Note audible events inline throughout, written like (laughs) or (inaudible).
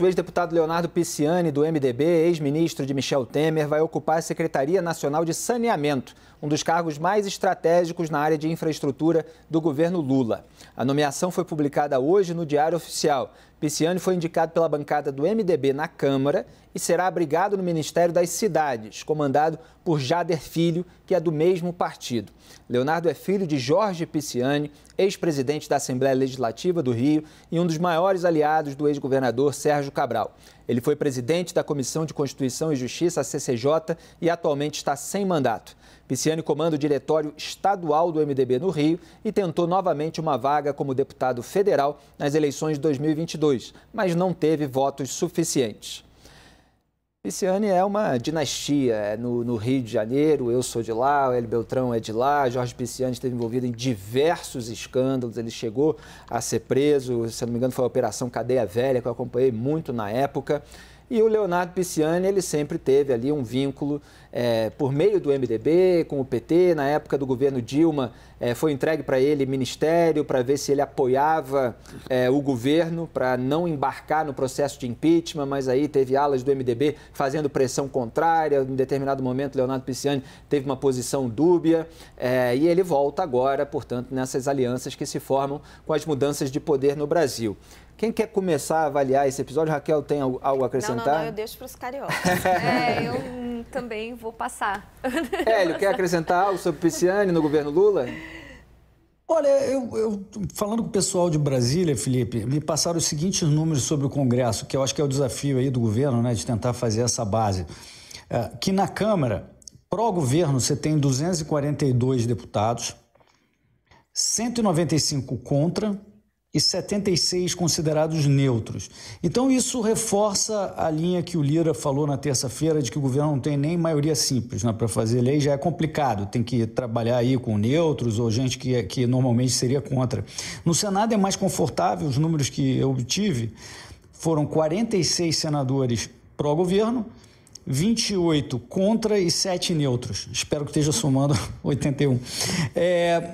O ex-deputado Leonardo Pisciani, do MDB, ex-ministro de Michel Temer, vai ocupar a Secretaria Nacional de Saneamento, um dos cargos mais estratégicos na área de infraestrutura do governo Lula. A nomeação foi publicada hoje no Diário Oficial. Pisciani foi indicado pela bancada do MDB na Câmara e será abrigado no Ministério das Cidades, comandado por Jader Filho, que é do mesmo partido. Leonardo é filho de Jorge Pisciani, ex-presidente da Assembleia Legislativa do Rio e um dos maiores aliados do ex-governador Sérgio Cabral. Ele foi presidente da Comissão de Constituição e Justiça, a CCJ, e atualmente está sem mandato. Pisciani comanda o diretório estadual do MDB no Rio e tentou novamente uma vaga como deputado federal nas eleições de 2022, mas não teve votos suficientes. Pisciani é uma dinastia é no, no, Rio de Janeiro. Eu sou de lá, o Hélio Beltrão é de lá. Jorge Pisciani esteve envolvido em diversos escândalos. Ele chegou a ser preso, se não me engano, foi a Operação Cadeia Velha, que eu acompanhei muito na época. E o Leonardo Pisciani, ele sempre teve ali um vínculo é, por meio do MDB com o PT. Na época do governo Dilma, é, foi entregue para ele ministério para ver se ele apoiava é, o governo para não embarcar no processo de impeachment, mas aí teve alas do MDB fazendo pressão contrária. Em determinado momento, Leonardo Pisciani teve uma posição dúbia é, e ele volta agora, portanto, nessas alianças que se formam com as mudanças de poder no Brasil. Quem quer começar a avaliar esse episódio? Raquel, tem algo a acrescentar? Não, não, não eu deixo para os cariocas. (laughs) é, eu também vou passar. Hélio, quer acrescentar algo sobre Pisciani no governo Lula? Olha, eu, eu, falando com o pessoal de Brasília, Felipe, me passaram os seguintes números sobre o Congresso, que eu acho que é o desafio aí do governo, né, de tentar fazer essa base. É, que na Câmara, pró-governo, você tem 242 deputados, 195 contra, e 76 considerados neutros. Então, isso reforça a linha que o Lira falou na terça-feira de que o governo não tem nem maioria simples né, para fazer lei, já é complicado, tem que trabalhar aí com neutros ou gente que, que normalmente seria contra. No Senado é mais confortável, os números que eu obtive foram 46 senadores pró-governo, 28 contra e 7 neutros. Espero que esteja somando (laughs) 81. É,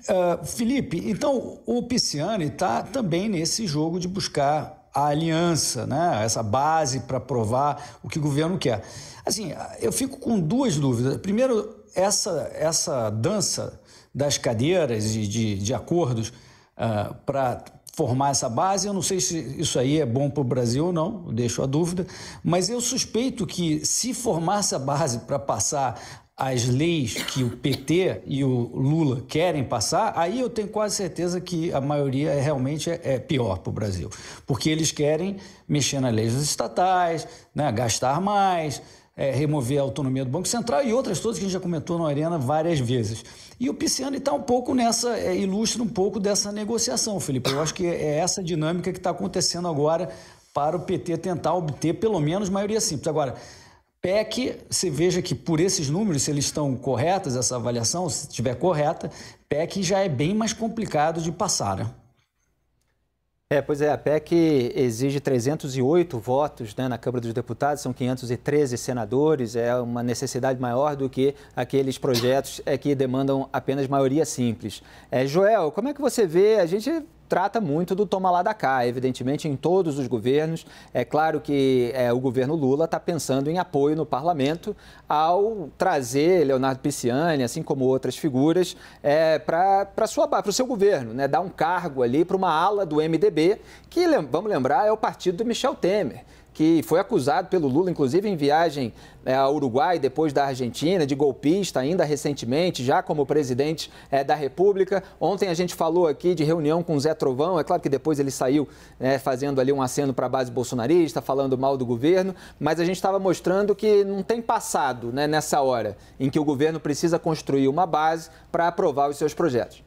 Uh, Felipe, então o Pisciani está também nesse jogo de buscar a aliança, né? essa base para provar o que o governo quer. Assim, eu fico com duas dúvidas. Primeiro, essa, essa dança das cadeiras e de, de acordos uh, para formar essa base, eu não sei se isso aí é bom para o Brasil ou não, deixo a dúvida, mas eu suspeito que se formar essa base para passar as leis que o PT e o Lula querem passar, aí eu tenho quase certeza que a maioria é, realmente é, é pior para o Brasil. Porque eles querem mexer nas leis estatais, né, gastar mais, é, remover a autonomia do Banco Central e outras todas que a gente já comentou na Arena várias vezes. E o Pisciani está um pouco nessa, é, ilustra um pouco dessa negociação, Felipe. Eu acho que é essa dinâmica que está acontecendo agora para o PT tentar obter pelo menos maioria simples. Agora, PEC, você veja que por esses números, se eles estão corretos, essa avaliação, se estiver correta, PEC já é bem mais complicado de passar. Né? É, pois é, a PEC exige 308 votos né, na Câmara dos Deputados, são 513 senadores, é uma necessidade maior do que aqueles projetos é, que demandam apenas maioria simples. É, Joel, como é que você vê? A gente trata muito do toma lá da cá, evidentemente, em todos os governos. É claro que é, o governo Lula está pensando em apoio no parlamento ao trazer Leonardo Pisciani, assim como outras figuras, é, para o seu governo, né? dar um cargo ali para uma ala do MDB, que, vamos lembrar, é o partido do Michel Temer que foi acusado pelo Lula, inclusive em viagem é, ao Uruguai, depois da Argentina, de golpista, ainda recentemente, já como presidente é, da República. Ontem a gente falou aqui de reunião com Zé Trovão, é claro que depois ele saiu né, fazendo ali um aceno para a base bolsonarista, falando mal do governo, mas a gente estava mostrando que não tem passado né, nessa hora em que o governo precisa construir uma base para aprovar os seus projetos.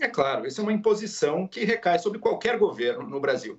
É claro, isso é uma imposição que recai sobre qualquer governo no Brasil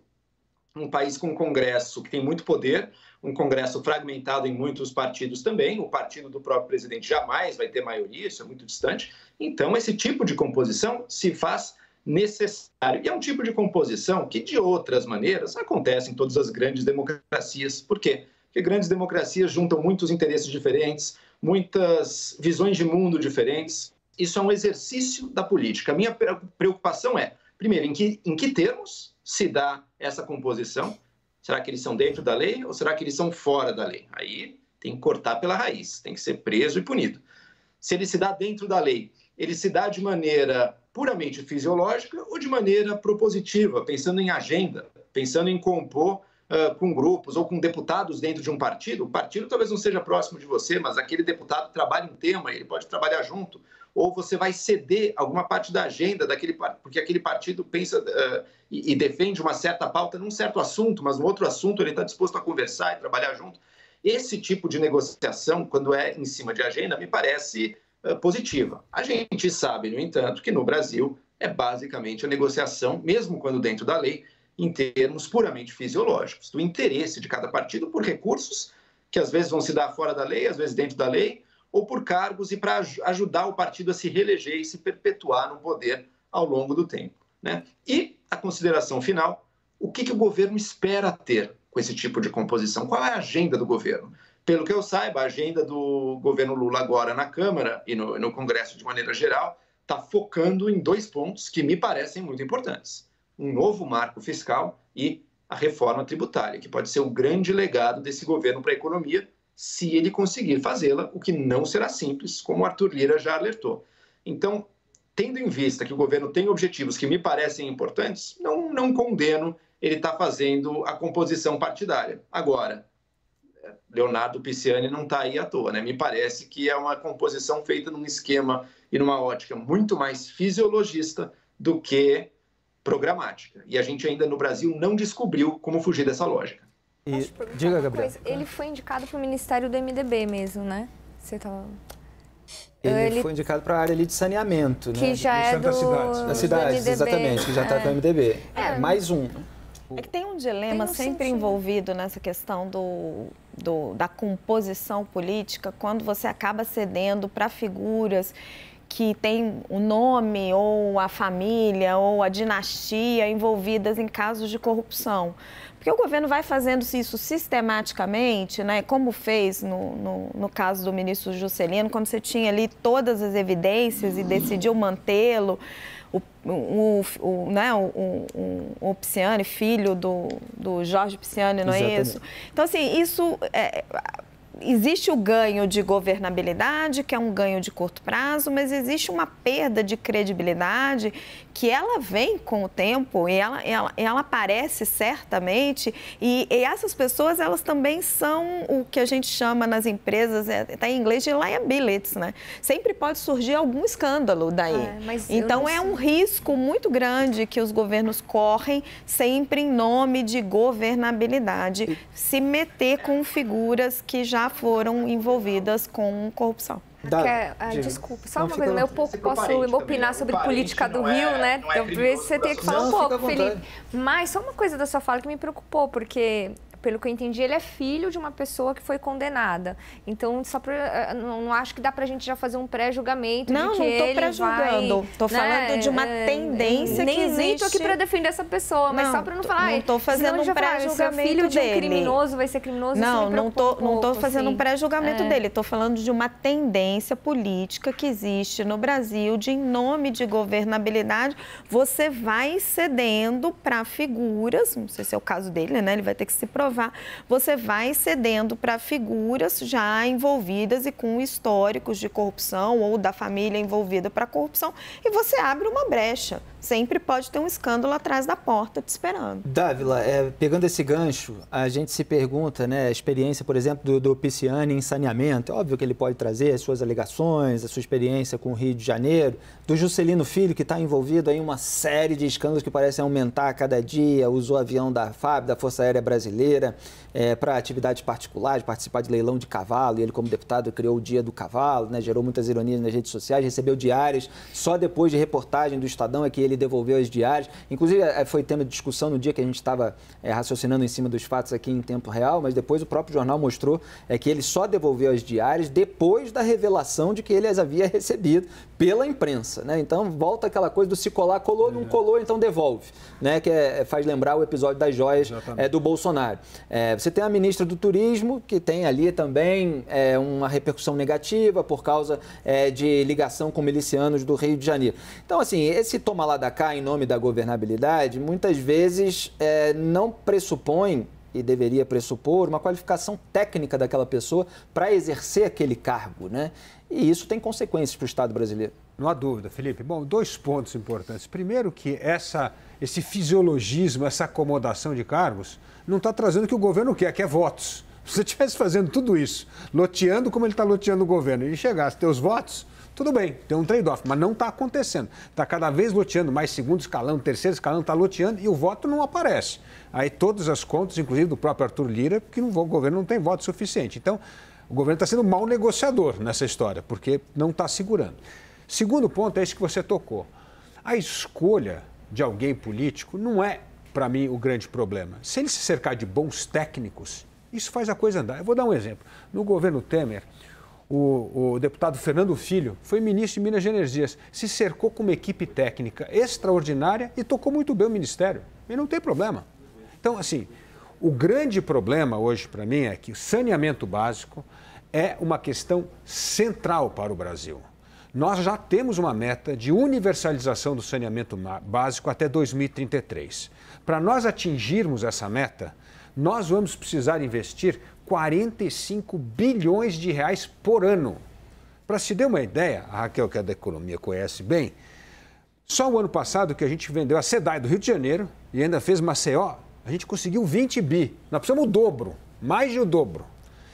um país com um Congresso que tem muito poder, um Congresso fragmentado em muitos partidos também. O partido do próprio presidente jamais vai ter maioria, isso é muito distante. Então, esse tipo de composição se faz necessário. E é um tipo de composição que, de outras maneiras, acontece em todas as grandes democracias. Por quê? Porque grandes democracias juntam muitos interesses diferentes, muitas visões de mundo diferentes. Isso é um exercício da política. A minha preocupação é, primeiro, em que, em que termos se dá essa composição. Será que eles são dentro da lei ou será que eles são fora da lei? Aí tem que cortar pela raiz, tem que ser preso e punido. Se ele se dá dentro da lei, ele se dá de maneira puramente fisiológica ou de maneira propositiva, pensando em agenda, pensando em compor uh, com grupos ou com deputados dentro de um partido. O partido talvez não seja próximo de você, mas aquele deputado trabalha um tema, ele pode trabalhar junto ou você vai ceder alguma parte da agenda daquele porque aquele partido pensa uh, e, e, defende uma certa pauta num certo assunto, mas no outro assunto ele está disposto a conversar e trabalhar junto. Esse tipo de negociação, quando é em cima de agenda, me parece uh, positiva. A gente sabe, no entanto, que no Brasil é basicamente a negociação, mesmo quando dentro da lei, em termos puramente fisiológicos, do interesse de cada partido por recursos que às vezes vão se dar fora da lei, às vezes dentro da lei, ou por cargos e para ajudar o partido a se reeleger e se perpetuar no poder ao longo do tempo. Né? E a consideração final: o que, que o governo espera ter com esse tipo de composição? Qual é a agenda do governo? Pelo que eu saiba, a agenda do governo Lula agora na Câmara e no, no Congresso de maneira geral está focando em dois pontos que me parecem muito importantes: um novo marco fiscal e a reforma tributária, que pode ser o grande legado desse governo para a economia se ele conseguir fazê-la, o que não será simples, como Arthur Lira já alertou. Então, tendo em vista que o governo tem objetivos que me parecem importantes, não, não condeno ele estar tá fazendo a composição partidária. Agora, Leonardo Pisciani não está aí à toa, né? Me parece que é uma composição feita num esquema e numa ótica muito mais fisiologista do que programática. E a gente ainda no Brasil não descobriu como fugir dessa lógica. E, diga, Gabriel. Coisa. Ele foi indicado para o Ministério do MDB mesmo, né? Você tava... Ele, ele, foi indicado para a área ali de saneamento, que né? já é do, das cidades. Das cidades, exatamente, que já está é. com o MDB. É. Mais um. É que tem um dilema tem um sempre sentido. envolvido nessa questão do, do, da composição política, quando você acaba cedendo para figuras que têm o nome ou a família ou a dinastia envolvidas em casos de corrupção. Porque o governo vai fazendo isso sistematicamente, né? como fez no, no, no caso do ministro Juscelino, quando você tinha ali todas as evidências e decidiu mantê-lo. O, o, o, né, o, o, o Pisciani, filho do, do Jorge Pisciani, não Exatamente. é isso? Então, assim, isso é, existe o ganho de governabilidade, que é um ganho de curto prazo, mas existe uma perda de credibilidade que ela vem com o tempo e ela, ela, ela aparece certamente. E, e, essas pessoas, elas também são o que a gente chama nas empresas, está é, em inglês de liabilities, né? Sempre pode surgir algum escândalo daí. É, então, é um risco muito grande que os governos correm, sempre em nome de governabilidade, se meter com figuras que já foram envolvidas com corrupção. Da, ah, desculpa, só não, uma coisa, eu pouco posso parente, opinar sobre política do Rio, é, né? É Talvez você tenha que falar não, um pouco, Felipe. Mas só uma coisa da sua fala que me preocupou, porque pelo que eu entendi, ele é filho de uma pessoa que foi condenada. Então, só pra, eh, não, não acho que dá pra gente já fazer um pré-julgamento não, de que não tô pré-julgando. Tô né, falando de uma é, tendência nem, que existe. Nem tô aqui pra defender essa pessoa, mas não, só pra não falar... Não tô fazendo um pré-julgamento filho de um criminoso vai ser criminoso, Não, não tô, um não tô fazendo assim. um pré-julgamento é. dele. Tô falando de uma tendência política que existe no Brasil de, em nome de governabilidade, você vai cedendo para figuras, não sei se é o caso dele, né? Ele vai ter que se provar você vai cedendo para figuras já envolvidas e com históricos de corrupção ou da família envolvida para corrupção e você abre uma brecha sempre pode ter um escândalo atrás da porta te esperando. Dávila, é, pegando esse gancho, a gente se pergunta, né, a experiência, por exemplo, do, do Pisciani em saneamento, é óbvio que ele pode trazer as suas alegações, a sua experiência com o Rio de Janeiro, do Juscelino Filho, que está envolvido em uma série de escândalos que parecem aumentar a cada dia, usou avião da FAB, da Força Aérea Brasileira, é, para atividades particulares, participar de leilão de cavalo, e ele como deputado criou o Dia do Cavalo, né, gerou muitas ironias nas redes sociais, recebeu diários, só depois de reportagem do Estadão é que ele ele devolveu as diárias. Inclusive, é, foi tema de discussão no dia que a gente estava é, raciocinando em cima dos fatos aqui em tempo real, mas depois o próprio jornal mostrou é, que ele só devolveu as diárias depois da revelação de que ele as havia recebido pela imprensa. Né? Então, volta aquela coisa do se colar, colou, não colou, então devolve. Né? Que é, faz lembrar o episódio das joias é, do Bolsonaro. É, você tem a ministra do Turismo, que tem ali também é, uma repercussão negativa por causa é, de ligação com milicianos do Rio de Janeiro. Então, assim, esse toma lá da cá em nome da governabilidade, muitas vezes é, não pressupõe e deveria pressupor uma qualificação técnica daquela pessoa para exercer aquele cargo, né? E isso tem consequências para o Estado brasileiro. Não há dúvida, Felipe. Bom, dois pontos importantes. Primeiro que essa, esse fisiologismo, essa acomodação de cargos, não está trazendo o que o governo quer, que é votos. (laughs) Se você estivesse fazendo tudo isso, loteando como ele está loteando o governo, e chegasse a ter os votos, tudo bem, tem um trade-off, mas não está acontecendo. Está cada vez loteando, mais segundo escalão, terceiro escalão, está loteando e o voto não aparece. Aí todas as contas, inclusive do próprio Arthur Lira, que o governo não tem voto suficiente. Então, o governo está sendo mau negociador nessa história, porque não está segurando. Segundo ponto é esse que você tocou. A escolha de alguém político não é, para mim, o grande problema. Se ele se cercar de bons técnicos, isso faz a coisa andar. Eu vou dar um exemplo. No governo Temer, o, o, deputado Fernando Filho foi ministro de Minas e Energias, se cercou com uma equipe técnica extraordinária e tocou muito bem o ministério. E não tem problema. Então, assim, o grande problema hoje para mim é que o saneamento básico é uma questão central para o Brasil. Nós já temos uma meta de universalização do saneamento básico até 2033. Para nós atingirmos essa meta, nós vamos precisar investir 45 bilhões de reais por ano. Para se ter uma ideia, a Raquel, que é da economia, conhece bem, só o ano passado que a gente vendeu a SEDAI do Rio de Janeiro e ainda fez Maceió, a gente conseguiu 20 bi. Nós precisamos o dobro, mais de o dobro.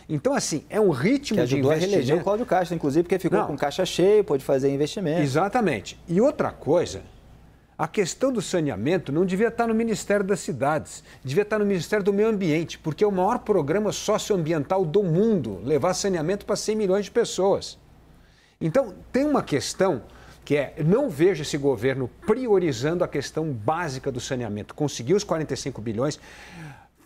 Então, assim, é um ritmo que ajudou de investimento. a reeleger o Cláudio Castro, inclusive, porque ficou Não. com caixa cheia, pôde fazer investimento. Exatamente. E outra coisa, a questão do saneamento não devia estar no Ministério das Cidades, devia estar no Ministério do Meio Ambiente, porque é o maior programa socioambiental do mundo, levar saneamento para 100 milhões de pessoas. Então, tem uma questão que é, não vejo esse governo priorizando a questão básica do saneamento. Conseguiu os 45 bilhões,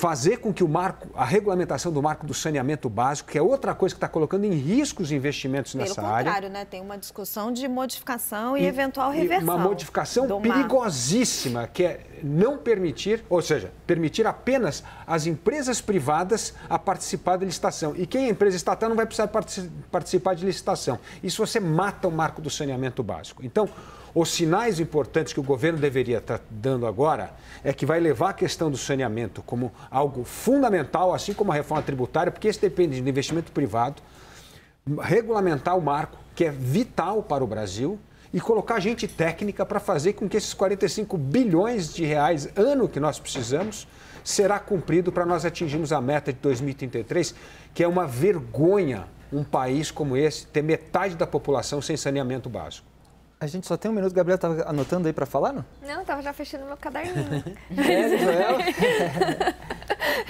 fazer com que o marco, a regulamentação do marco do saneamento básico, que é outra coisa que está colocando em risco os investimentos nessa área. Pelo contrário, né? Tem uma discussão de modificação e, e eventual reversão. Uma modificação perigosíssima, marco. que é não permitir, ou seja, permitir apenas as empresas privadas a participar da licitação. E quem é empresa estatal não vai precisar participar de licitação. Isso você mata o marco do saneamento básico. Então, os sinais importantes que o governo deveria estar dando agora é que vai levar a questão do saneamento como algo fundamental, assim como a reforma tributária, porque isso depende de investimento privado, regulamentar o marco, que é vital para o Brasil, e colocar gente técnica para fazer com que esses 45 bilhões de reais ano que nós precisamos será cumprido para nós atingirmos a meta de 2033, que é uma vergonha um país como esse ter metade da população sem saneamento básico. A gente só tem um minuto, Gabriel estava anotando aí para falar, não? Não, estava já fechando meu caderninho. (laughs) é, Joel? (laughs)